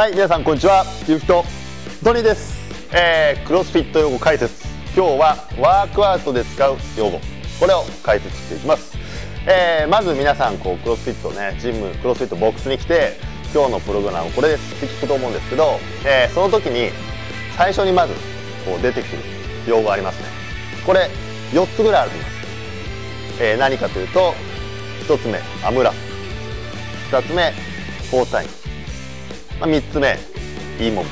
はい皆さんこんにちは。ゆきと。トニーです、えー、クロスフィット用語解説。今日はワークアウトで使う用語。これを解説していきます、えー、まず皆さんこうクロスフィットねジムクロスフィットボックスに来て今日のプログラムこれです。って聞くと思うんですけど、えー、その時に最初にまずこう出てくる用語ありますね。これ4つぐらいあります、えー、何かというと1つ目アムラ。2つ目フォータイム。まあ、3つ目いいもん、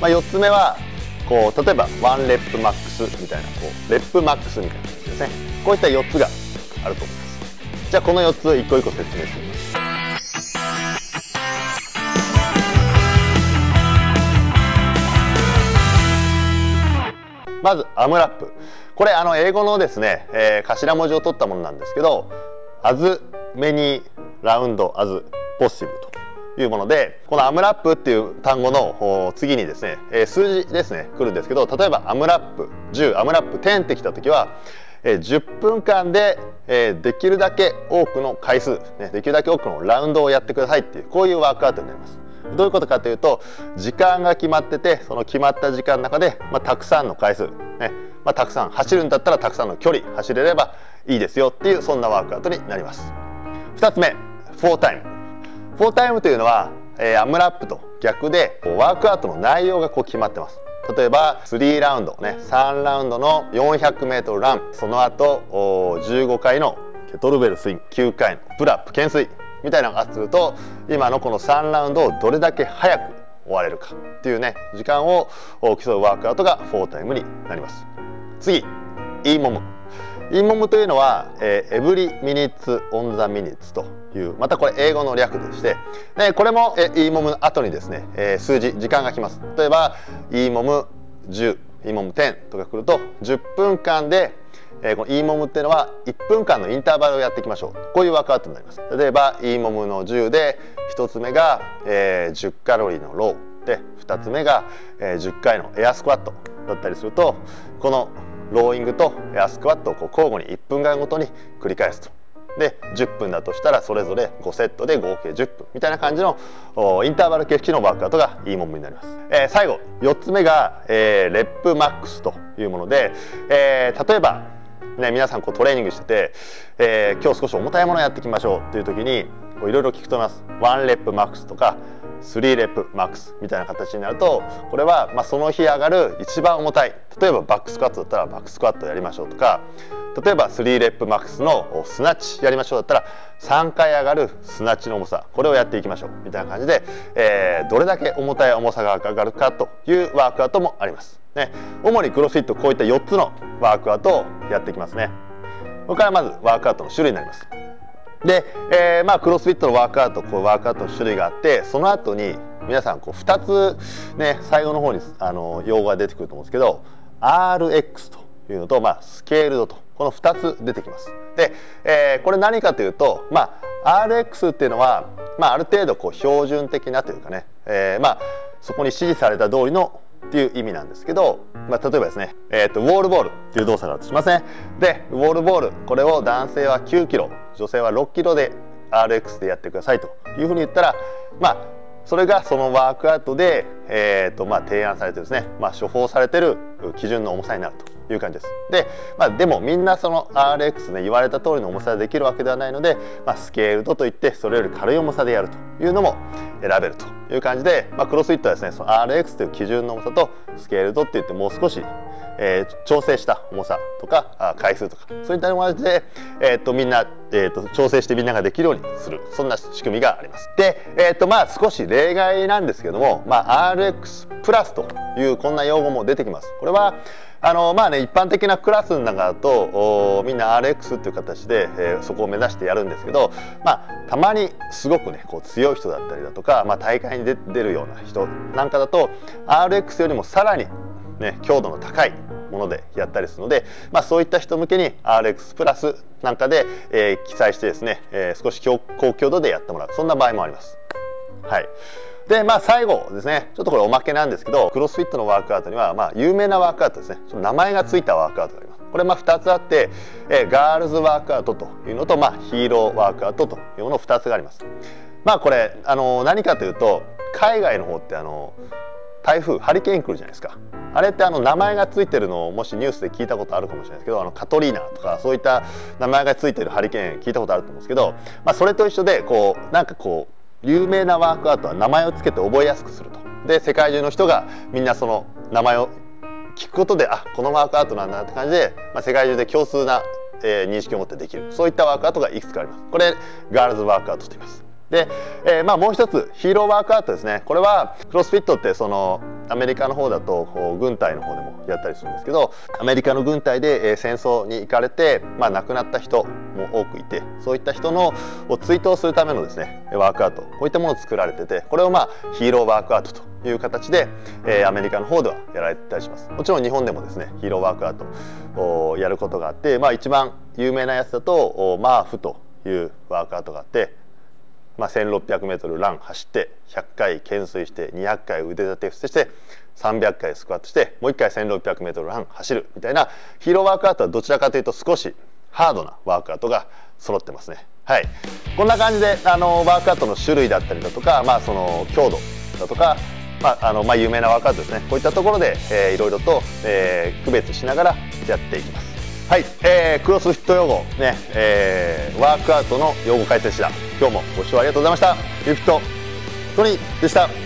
まあ、4つ目はこう例えばワンレップマックスみたいなこうレップマックスみたいな感じですね。こういった4つがあると思います。じゃあこの4つ一個一個説明してみます。まずアムラップ。これあの英語のですね、えー、頭文字を取ったものなんですけど as many round as possible と。いうものでこのアムラップっていう単語の次にですね、え数字ですね来るんですけど例えばアムラップ10アムラップ10ってきた時はえ10分間で、えできるだけ多くの回数、ね、できるだけ多くのラウンドをやってくださいっていうこういうワークアウトになります。どういうことかというと時間が決まっててその決まった時間の中で、まあ、たくさんの回数、ねまあ、たくさん走るんだったらたくさんの距離走れればいいですよっていうそんなワークアウトになります。2つ目4タイム4タイムというのは、えー、アムラップと逆でワークアウトの内容がこう決まってます。例えば3ラウンドね3ラウンドの 400m ラン。その後15回のケトルベルスイング。9回のプラップ懸垂。みたいなのがすると今のこの3ラウンドをどれだけ早く終われるかっていうね時間を競うワークアウトが4タイムになります。次 E モムインモムというのは、えー、エブリミニッツオンザミニッツというまたこれ英語の略でしてでこれも、えー、イーモムの後にですね、えー、数字時間が来ます。例えばイーモム10イーモム10とか来ると10分間で、えー、このイーモムっていうのは1分間のインターバルをやっていきましょう。こういうワークアウトになります。例えばイーモムの10で1つ目が、えー、10カロリーのロー。で2つ目が、えー、10回のエアスクワットだったりするとこのローイングとエアスクワットをこう交互に1分間ごとに繰り返すと。で10分だとしたらそれぞれ5セットで合計10分。みたいな感じのインターバル形式のワークアウトがいいものになります、えー、最後4つ目が、えー、レップマックスというもので、えー、例えば、ね、皆さんこうトレーニングしてて、え今日少し重たいものやっていきましょうっていう時にいろいろ聞くと思います。1レップマックスとか3レップマックスみたいな形になるとこれはまその日上がる一番重たい例えばバックスクワットだったらバックスクワットやりましょうとか例えば3レップマックスのスナッチやりましょうだったら3回上がるスナッチの重さこれをやっていきましょうみたいな感じで、えー、どれだけ重たい重さが上がるかというワークアウトもあります。ね、主にクロスフィットこういった4つのワークアウトをやっていきますね。ここからまずワークアウトの種類になります。で、えー、まあクロスフィットのワークアウトこうワークアウトの種類があってその後に皆さんこう2つね最後の方にあの用語が出てくると思うんですけど RX というのと、まあ、スケールドとこの2つ出てきます。で、えー、これ何かというと、まあ、RX っていうのは、まあ、ある程度こう標準的なというかね、えー、まあそこに指示された通りのっていう意味なんですけど、まあ、例えばですね、えーと、ウォールボールっていう動作があるとしますねでウォールボールこれを男性は9キロ女性は6キロで RX でやってくださいというふうに言ったらまあそれがそのワークアウトで、えーとまあ、提案されてですね、まあ、処方されてる基準の重さになるという感じです。で、まあ、でもみんなその RX で言われた通りの重さでできるわけではないので、まあ、スケールドといってそれより軽い重さでやるというのも選べるという感じで、まあ、クロスフィットはですねその RX という基準の重さとスケールドっていってもう少しえー、調整した重さとか回数とかそういった感じで、えーと、みんな、えーと、調整してみんなができるようにするそんな仕組みがあります。で、えーとまあ、少し例外なんですけども、まあ、RX プラスというこんな用語も出てきます。これはあのまあね一般的なクラスの中だとみんな RX っていう形で、えー、そこを目指してやるんですけど、まあ、たまにすごくねこう強い人だったりだとか、まあ、大会に出るような人なんかだと RX よりもさらにね、強度の高いものでやったりするので、まあ、そういった人向けに RX プラスなんかで、えー、記載してですね、えー、少し高強度でやってもらう。そんな場合もあります。はい。でまあ最後ですね。ちょっとこれおまけなんですけどクロスフィットのワークアウトにはまあ有名なワークアウトですね。名前が付いたワークアウトがあります。これまあ2つあって、えー、ガールズワークアウトというのと、まあ、ヒーローワークアウトというもの2つがあります。まあこれあの何かというと海外の方ってあの台風ハリケーン来るじゃないですかあれってあの名前が付いてるのをもしニュースで聞いたことあるかもしれないですけどあのカトリーナとかそういった名前が付いてるハリケーン聞いたことあると思うんですけど、まあ、それと一緒でこうなんかこう有名なワークアウトは名前を付けて覚えやすくすると。で世界中の人がみんなその名前を聞くことであこのワークアウトなんだって感じで、まあ、世界中で共通な、えー、認識を持ってできるそういったワークアウトがいくつかあります。これガールズワークアウトと言います。で、えー、まあもう一つヒーローワークアウトですね。これはクロスフィットってそのアメリカの方だと軍隊の方でもやったりするんですけどアメリカの軍隊で、えー、戦争に行かれて、まあ、亡くなった人も多くいてそういった人のを追悼するためのですねワークアウトこういったものを作られててこれをまあヒーローワークアウトという形で、えー、アメリカの方ではやられたりします。もちろん日本でもですねヒーローワークアウトをやることがあって、まあ、一番有名なやつだとマーフというワークアウトがあってまあ、1600m ラン走って100回懸垂して200回腕立て伏せして300回スクワットしてもう1回 1600m ラン走るみたいなヒーローワークアウトはどちらかというと少しハードなワークアウトが揃ってますね。はい、こんな感じであのワークアウトの種類だったりだとか、まあ、その強度だとか、まああのまあ、有名なワークアウトですねこういったところで、えー、いろいろと、えー、区別しながらやっていきます。はい、えー、クロスフィット用語ね、えー、ワークアウトの用語解説者今日もご視聴ありがとうございました。リフトトニーでした。